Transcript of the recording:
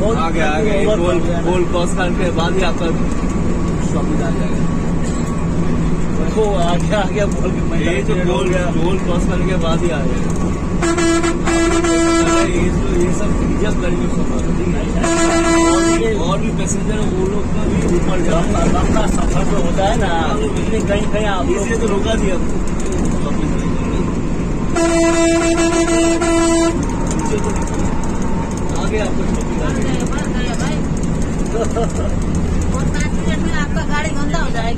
बहुत आगे आगे गोल गया। गोल क्रॉस करके बाद ही आपका शॉपिंग आ जाएगा देखो आगे आगे बोल के मैं ये जो गोल गोल क्रॉस करने के बाद ही आ जाएगा ये ये सब रिज़र्व करेंगे सफ़र ठीक है और भी पैसेंजर है वो लोग का भी ऊपर लंबा सफ़र जो होता है ना। इसलिए कहीं कहीं आप लोग इसलिए तो रोका दिया। करने नीचे तो आगे आपका आपका गाड़ी गंदा हो जाएगा।